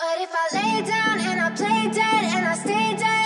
But if I lay down and I play dead and I stay dead